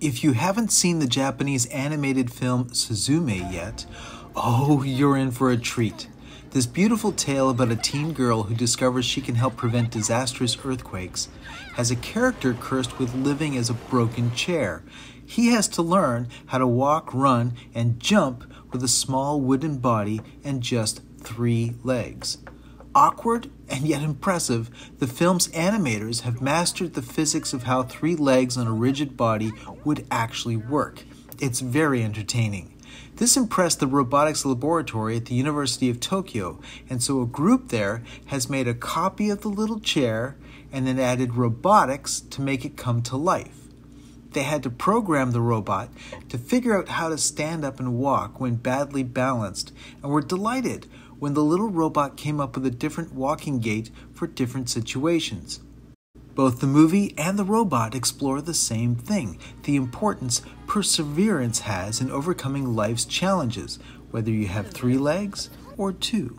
If you haven't seen the Japanese animated film Suzume yet, oh, you're in for a treat. This beautiful tale about a teen girl who discovers she can help prevent disastrous earthquakes has a character cursed with living as a broken chair. He has to learn how to walk, run, and jump with a small wooden body and just three legs. Awkward and yet impressive, the film's animators have mastered the physics of how three legs on a rigid body would actually work. It's very entertaining. This impressed the robotics laboratory at the University of Tokyo, and so a group there has made a copy of the little chair and then added robotics to make it come to life. They had to program the robot to figure out how to stand up and walk when badly balanced, and were delighted when the little robot came up with a different walking gait for different situations. Both the movie and the robot explore the same thing the importance perseverance has in overcoming life's challenges, whether you have three legs or two.